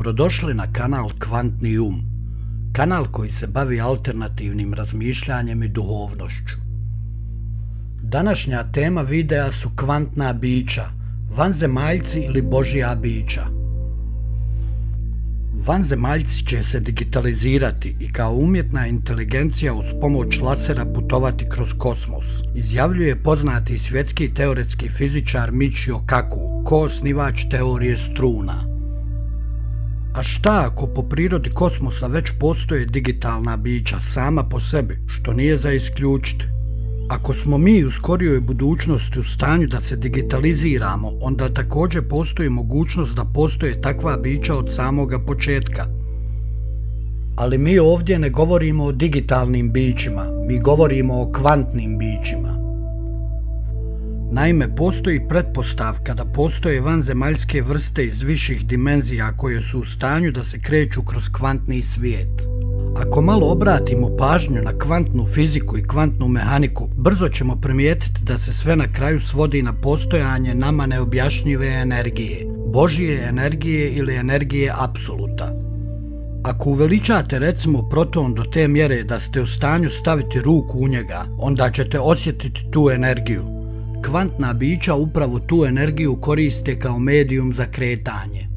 Dobrodošli na kanal Kvantni um, kanal koji se bavi alternativnim razmišljanjem i duhovnošću. Današnja tema videa su kvantna bića, vanzemaljci ili božija bića. Vanzemaljci će se digitalizirati i kao umjetna inteligencija uz pomoć lasera putovati kroz kosmos, izjavljuje poznati svjetski teoretski fizičar Michio Kaku, ko osnivač teorije struna. A šta ako po prirodi kosmosa već postoje digitalna bića sama po sebi, što nije za isključiti? Ako smo mi u skorijoj budućnosti u stanju da se digitaliziramo, onda također postoji mogućnost da postoje takva bića od samoga početka. Ali mi ovdje ne govorimo o digitalnim bićima, mi govorimo o kvantnim bićima. Naime, postoji pretpostavka da postoje vanzemaljske vrste iz viših dimenzija koje su u stanju da se kreću kroz kvantni svijet. Ako malo obratimo pažnju na kvantnu fiziku i kvantnu mehaniku, brzo ćemo primijetiti da se sve na kraju svodi na postojanje nama neobjašnjive energije, Božije energije ili energije apsoluta. Ako uveličate recimo proton do te mjere da ste u stanju staviti ruku u njega, onda ćete osjetiti tu energiju, Kvantna bića upravo tu energiju koriste kao medijum za kretanje.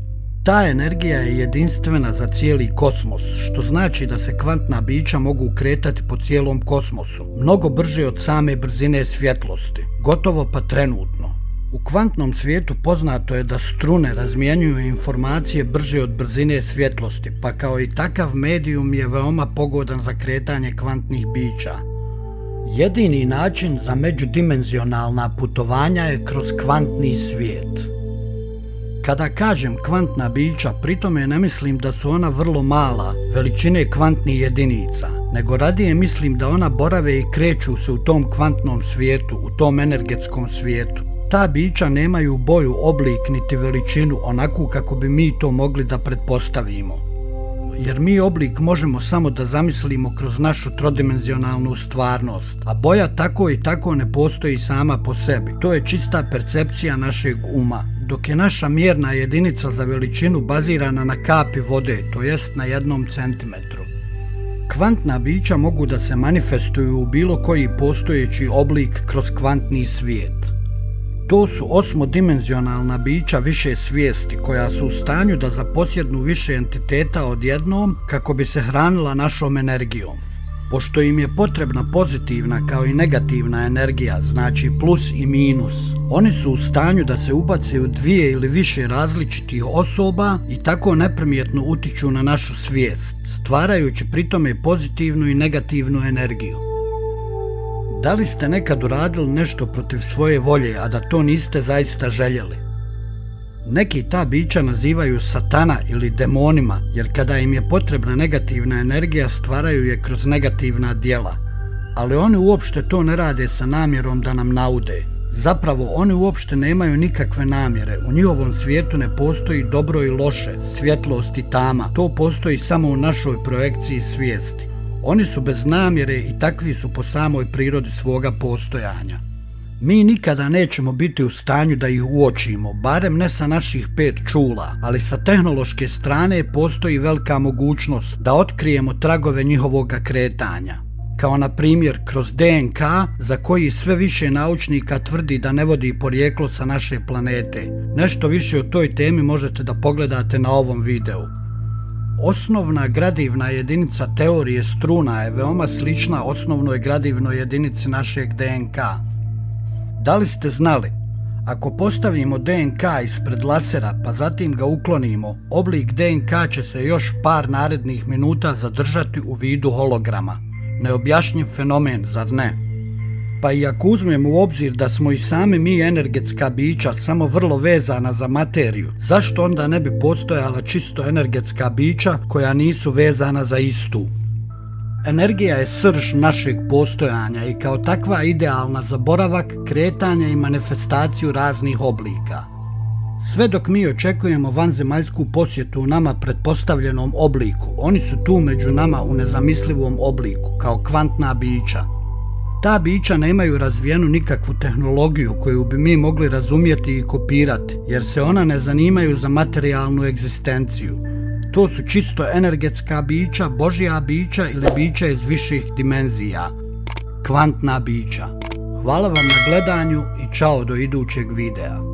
Ta energija je jedinstvena za cijeli kosmos, što znači da se kvantna bića mogu kretati po cijelom kosmosu, mnogo brže od same brzine svjetlosti, gotovo pa trenutno. U kvantnom svijetu poznato je da strune razmijenjuju informacije brže od brzine svjetlosti, pa kao i takav medijum je veoma pogodan za kretanje kvantnih bića. Jedini način za međudimenzionalna putovanja je kroz kvantni svijet. Kada kažem kvantna bića, pritome ne mislim da su ona vrlo mala, veličine kvantnih jedinica, nego radije mislim da ona borave i kreću se u tom kvantnom svijetu, u tom energetskom svijetu. Ta bića nemaju boju, oblik niti veličinu onako kako bi mi to mogli da pretpostavimo jer mi oblik možemo samo da zamislimo kroz našu trodimenzionalnu stvarnost, a boja tako i tako ne postoji sama po sebi. To je čista percepcija našeg uma. Dok je naša mjerna jedinica za veličinu bazirana na kapi vode, to jest na jednom centimetru. Kvantna bića mogu da se manifestuju u bilo koji postojeći oblik kroz kvantni svijet. To su osmodimenzionalna bića više svijesti koja su u stanju da zaposjednu više entiteta odjednom kako bi se hranila našom energijom. Pošto im je potrebna pozitivna kao i negativna energija, znači plus i minus, oni su u stanju da se ubace u dvije ili više različitih osoba i tako neprimjetno utiču na našu svijest, stvarajući pritome pozitivnu i negativnu energiju. Da li ste nekad uradili nešto protiv svoje volje, a da to niste zaista željeli? Neki ta bića nazivaju satana ili demonima, jer kada im je potrebna negativna energija stvaraju je kroz negativna dijela. Ali oni uopšte to ne rade sa namjerom da nam naude. Zapravo oni uopšte nemaju nikakve namjere, u njihovom svijetu ne postoji dobro i loše, svjetlost i tama, to postoji samo u našoj projekciji svijesti. Oni su bez namjere i takvi su po samoj prirodi svoga postojanja. Mi nikada nećemo biti u stanju da ih uočimo, barem ne sa naših pet čula, ali sa tehnološke strane postoji velika mogućnost da otkrijemo tragove njihovog kretanja. Kao na primjer kroz DNK za koji sve više naučnika tvrdi da ne vodi porijeklo sa naše planete. Nešto više o toj temi možete da pogledate na ovom videu. Osnovna gradivna jedinica teorije struna je veoma slična osnovnoj gradivnoj jedinici našeg DNK. Da li ste znali? Ako postavimo DNK ispred lasera pa zatim ga uklonimo, oblik DNK će se još par narednih minuta zadržati u vidu holograma. Neobjašnjiv fenomen, zar ne? Pa i ako uzmemo u obzir da smo i sami mi energetska bića samo vrlo vezana za materiju, zašto onda ne bi postojala čisto energetska bića koja nisu vezana za istu? Energija je srž našeg postojanja i kao takva idealna za boravak, kretanje i manifestaciju raznih oblika. Sve dok mi očekujemo vanzemaljsku posjetu u nama pretpostavljenom obliku, oni su tu među nama u nezamislivom obliku, kao kvantna bića, ta bića nemaju razvijenu nikakvu tehnologiju koju bi mi mogli razumjeti i kopirati, jer se ona ne zanimaju za materijalnu egzistenciju. to su čisto energetska bića, božja bića ili bića iz viših dimenzija. Kvantna bića. Hvala vam na gledanju i čao do idućeg videa.